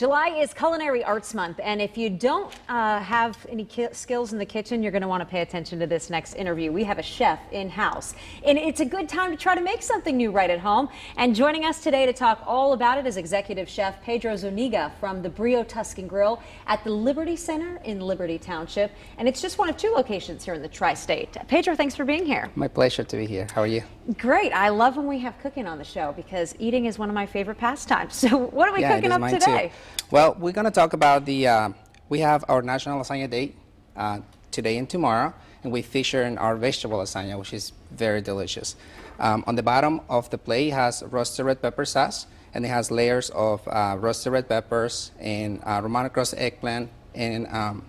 July is Culinary Arts Month, and if you don't uh, have any ki- skills in the kitchen, you're going to want to pay attention to this next interview. We have a chef in house, and it's a good time to try to make something new right at home. And joining us today to talk all about it is Executive Chef Pedro Zuniga from the Brio Tuscan Grille at the Liberty Center in Liberty Township. And it's just one of two locations here in the tri state. Pedro, thanks for being here. My pleasure to be here. How are you? Great. I love when we have cooking on the show because eating is one of my favorite pastimes. So, what are we yeah, cooking up mine today? Too. Well, we're going to talk about the, uh, we have our National Lasagna Day uh, today and tomorrow, and we feature in our vegetable lasagna, which is very delicious. Um, on the bottom of the plate has roasted red pepper sauce, and it has layers of uh, roasted red peppers and uh, Romano cross eggplant and um,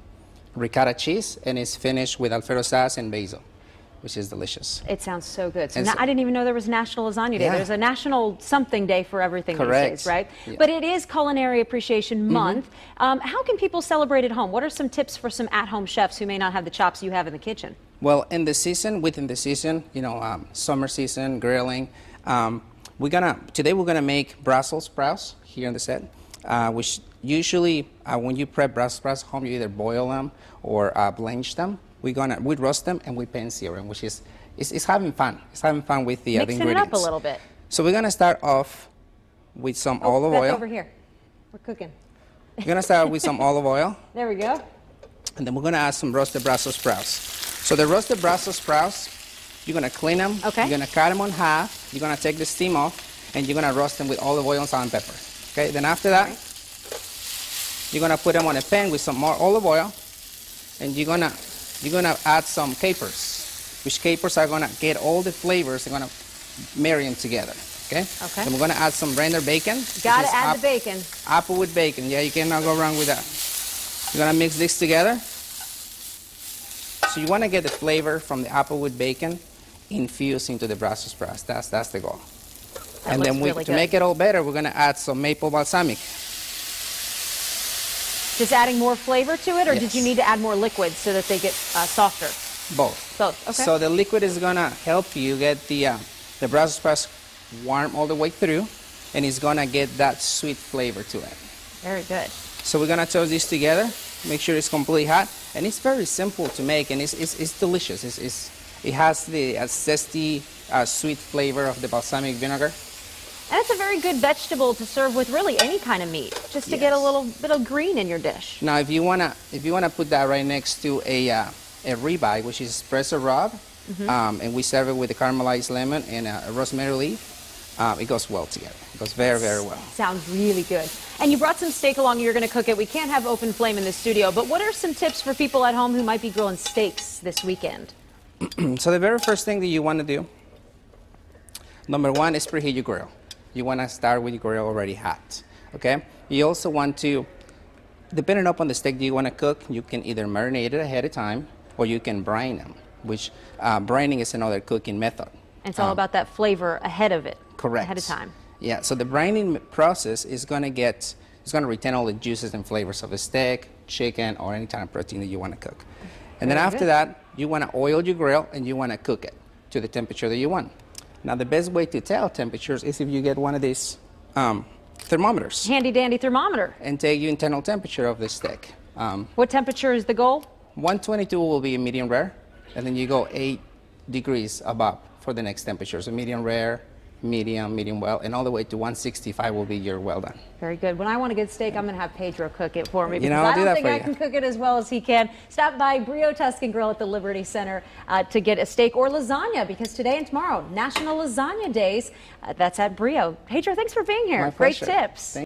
ricotta cheese, and it's finished with Alfredo sauce and basil which is delicious. It sounds so good. So, so- I didn't even know there was National Lasagna Day. Yeah. There's a National Something Day for everything Correct. these days, right? Yeah. Mm-hmm. But it is Culinary Appreciation Month. Um, how can people celebrate at home? What are some tips for some at-home chefs who may not have the chops you have in the kitchen? Well, in the season, within the season, you know, um, summer season, grilling, um, we're gonna today we're gonna make Brussels sprouts here in the set, uh, which usually uh, when you prep Brussels sprouts home, you either boil them or uh, blanch them. We're gonna we roast them and we pan sear them, which is it's, it's having fun. It's having fun with the, uh, the Mixing it ingredients. up a little bit. So we're gonna start off with some Oh, olive oil. over here. We're cooking. We're gonna start with some olive oil. There we go. And then we're gonna add some roasted Brussels sprouts. So the roasted Brussels sprouts, you're gonna clean them. Okay. You're gonna cut them in half. You're gonna take the steam off, and you're gonna roast them with olive oil and salt and pepper. Okay. Then after that, you're gonna put them on a pan with some more olive oil, and you're gonna you're gonna add some capers, which capers are gonna get all the flavors. They're gonna marry them together. Okay. Okay. Then we're gonna add some rendered bacon. Got to add the bacon. Applewood bacon. Yeah, you cannot go wrong with that. You're gonna mix this together. So you wanna get the flavor from the applewood bacon infused into the Brussels sprouts. That's that's the goal. That and then we, really to good. make it all better, we're gonna add some maple balsamic. Just adding more flavor to it, or did you need to add more liquid so that they get uh, softer? Both. Both. Okay. So the liquid is gonna help you get the uh, the Brussels sprouts warm all the way through, and it's gonna get that sweet flavor to it. Very good. So we're gonna toast this together, make sure it's completely hot, and it's very simple to make, and it's, it's, it's delicious. It's, it's, it has the uh, zesty, uh, sweet flavor of the balsamic vinegar. And it's a very good vegetable to serve with really any kind of meat, just to get a little bit of green in your dish. Now, if you wanna, if you wanna put that right next to a, uh, a ribeye, which is espresso rub, Mm-hmm. um, and we serve it with a caramelized lemon and a, a rosemary leaf, um, it goes well together. It goes very, very well. Sounds really good. And you brought some steak along. You're going to cook it. We can't have open flame in the studio, but what are some tips for people at home who might be grilling steaks this weekend? So the very first thing that you want to do, number one, is preheat your grill. You want to start with your grill already hot. Okay. You also want to, depending upon the steak that you want to cook, you can either marinate it ahead of time or you can brine them, which uh, brining is another cooking method. And it's all Um, about that flavor ahead of it. Correct. Ahead of time. Yeah, so the brining process is going to get, it's going to retain all the juices and flavors of the steak, chicken, or any kind of protein that you want to cook. And then after good. that, you want to oil your grill and you want to cook it to the temperature that you want. Now, the best way to tell temperatures is if you get one of these um, thermometers Handy dandy thermometer. and take your internal temperature of the steak. Um, What temperature is the goal? 122 will be medium rare, and then you go 8 degrees above for the next temperature. So medium rare, medium, medium well, and all the way to 165 will be your well done. Very good. When I want a good steak, I'm going to have Pedro cook it for me You because know, I'll I do that think I you. can cook it as well as he can. Stop by Brio Tuscan Grille at the Liberty Center uh, to get a steak or lasagna because today and tomorrow, National Lasagna Days. Uh, that's at Brio. Pedro, thanks for being here. My Great pleasure. tips. Thank